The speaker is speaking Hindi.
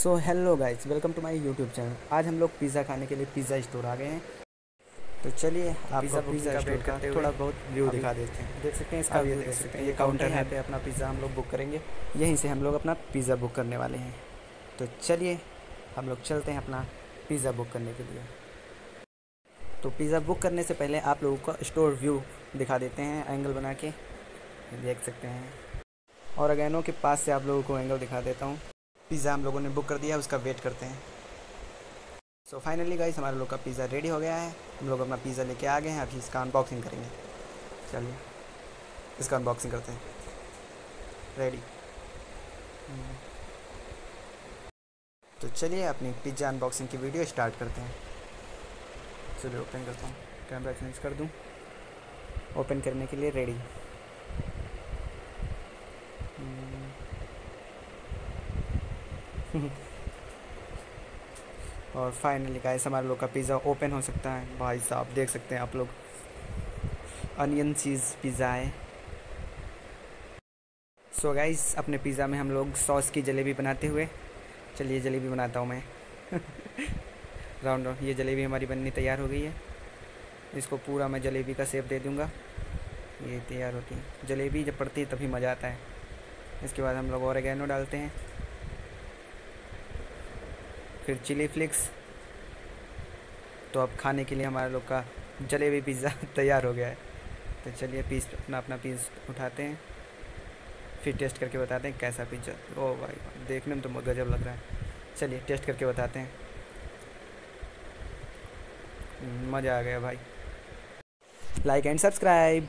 So hello guys welcome to my YouTube channel आज हम लोग पिज़्ज़ा खाने के लिए पिज़्ज़ा स्टोर आ गए हैं। तो चलिए आपका पिज़्ज़ा करते हुए थोड़ा बहुत व्यू दिखा देते हैं। देख सकते हैं इसका व्यू देख सकते हैं। ये काउंटर है। पे अपना पिज़्ज़ा हम लोग बुक करेंगे। यहीं से हम लोग अपना पिज़्ज़ा बुक करने वाले हैं। तो चलिए हम लोग चलते हैं अपना पिज़्ज़ा बुक करने के लिए। तो पिज़्ज़ा बुक करने से पहले आप लोगों का स्टोर व्यू दिखा देते हैं एंगल बना के। देख सकते हैं। और अगैनों के पास से आप लोगों को एंगल दिखा देता हूँ। पिज़्ज़ा हम लोगों ने बुक कर दिया है उसका वेट करते हैं। सो फाइनली गाइस हमारे लोग का पिज़्ज़ा रेडी हो गया है। हम लोग अपना पिज़्ज़ा लेके आ गए हैं अभी इसका अनबॉक्सिंग करेंगे। चलिए, इसका अनबॉक्सिंग करते हैं। रेडी तो चलिए, अपनी पिज़्ज़ा अनबॉक्सिंग की वीडियो स्टार्ट करते हैं। चलिए ओपन करता हूँ। कैमरा चेंज कर दूँ। ओपन करने के लिए रेडी और फाइनली गाइस हमारे लोग का पिज़्ज़ा ओपन हो सकता है। भाई साहब, देख सकते हैं आप लोग। अनियन चीज़ पिज़्ज़ा है। सो so गाइस अपने पिज़्ज़ा में हम लोग सॉस की जलेबी बनाते हुए चलिए, जलेबी बनाता हूँ मैं। राउंड राउंड ये जलेबी हमारी बननी तैयार हो गई है। इसको पूरा मैं जलेबी का शेप दे दूँगा। ये तैयार होती है। जलेबी जब पड़ती है, तभी मज़ा आता है। इसके बाद हम लोग और डालते हैं। फिर चिली फ्लिक्स। तो अब खाने के लिए हमारे लोग का जलेबी पिज़्ज़ा तैयार हो गया है। तो चलिए पीस अपना अपना पीस उठाते हैं। फिर टेस्ट करके बताते हैं कैसा पिज़्ज़ा ओ भाई, देखने में तो बहुत गजब लग रहा है। चलिए टेस्ट करके बताते हैं। मज़ा आ गया भाई। Like and subscribe